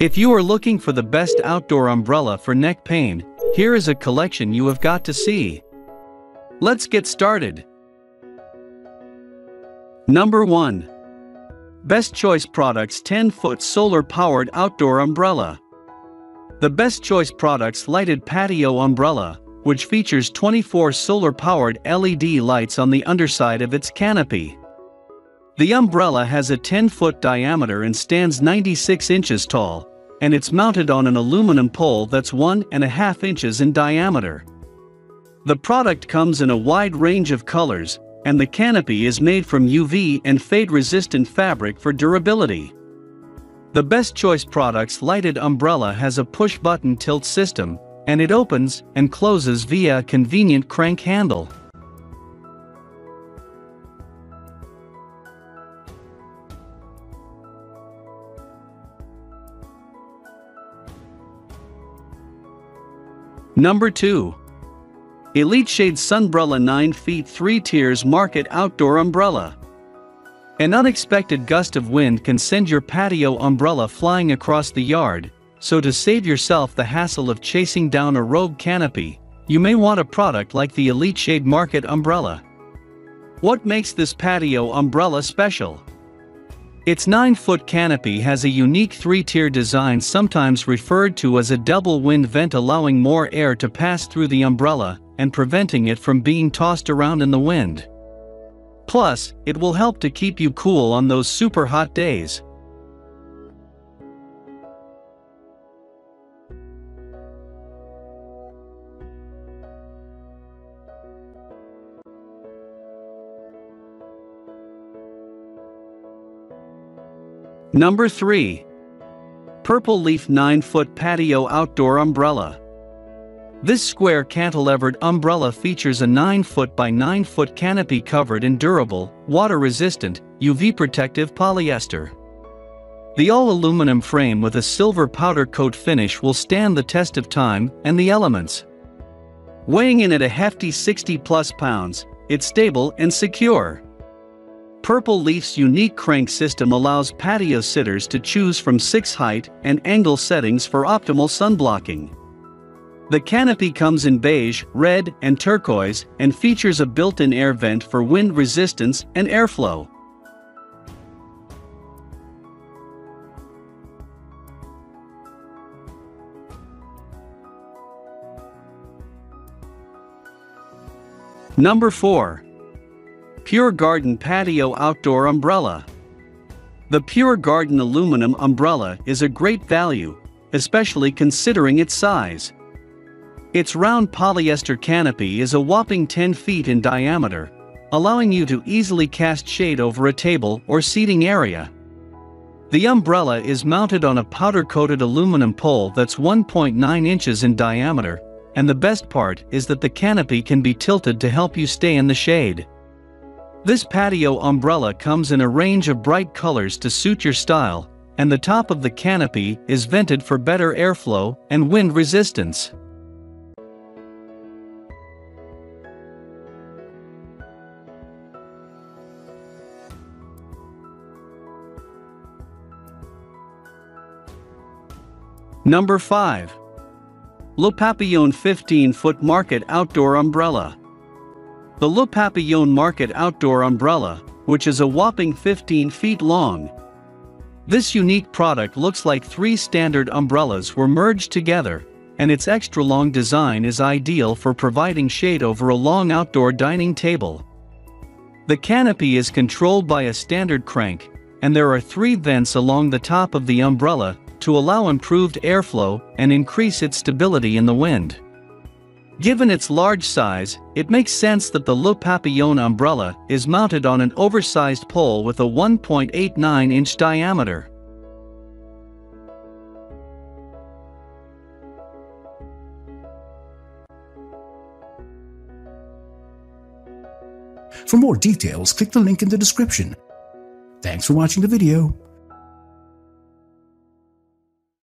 If you are looking for the best outdoor umbrella for neck pain, here is a collection you have got to see. Let's get started. Number 1. Best Choice Products 10 foot solar powered outdoor umbrella. The Best Choice Products lighted patio umbrella, which features 24 solar powered LED lights on the underside of its canopy. The umbrella has a 10 foot diameter and stands 96 inches tall, and it's mounted on an aluminum pole that's one and a half inches in diameter. The product comes in a wide range of colors, and the canopy is made from UV and fade-resistant fabric for durability. The Best Choice Products lighted umbrella has a push-button tilt system, and it opens and closes via a convenient crank handle. Number 2. Elite Shade Sunbrella 9 feet 3 tiers Market Outdoor Umbrella. An unexpected gust of wind can send your patio umbrella flying across the yard, so to save yourself the hassle of chasing down a rogue canopy, you may want a product like the Elite Shade Market Umbrella. What makes this patio umbrella special? Its 9-foot canopy has a unique three-tier design sometimes referred to as a double wind vent allowing more air to pass through the umbrella and preventing it from being tossed around in the wind. Plus, it will help to keep you cool on those super hot days. Number 3. Purple Leaf 9 Foot Patio Outdoor Umbrella. This square cantilevered umbrella features a 9 foot by 9 foot canopy covered in durable, water resistant, UV protective polyester. The all aluminum frame with a silver powder coat finish will stand the test of time and the elements. Weighing in at a hefty 60 plus pounds, it's stable and secure. Purple Leaf's unique crank system allows patio sitters to choose from six height and angle settings for optimal sunblocking. The canopy comes in beige, red, and turquoise and features a built-in air vent for wind resistance and airflow. Number 4. Pure Garden Patio Outdoor Umbrella. The Pure Garden aluminum umbrella is a great value, especially considering its size. Its round polyester canopy is a whopping 10 feet in diameter, allowing you to easily cast shade over a table or seating area. The umbrella is mounted on a powder-coated aluminum pole that's 1.9 inches in diameter, and the best part is that the canopy can be tilted to help you stay in the shade. This patio umbrella comes in a range of bright colors to suit your style, and the top of the canopy is vented for better airflow and wind resistance. Number 5. Le Papillon 15 Foot Market Outdoor Umbrella. The Le Papillon Market Outdoor Umbrella, which is a whopping 15 feet long. This unique product looks like three standard umbrellas were merged together, and its extra long design is ideal for providing shade over a long outdoor dining table. The canopy is controlled by a standard crank, and there are three vents along the top of the umbrella to allow improved airflow and increase its stability in the wind. Given its large size, it makes sense that the Le Papillon umbrella is mounted on an oversized pole with a 1.89 inch diameter. For more details, click the link in the description. Thanks for watching the video.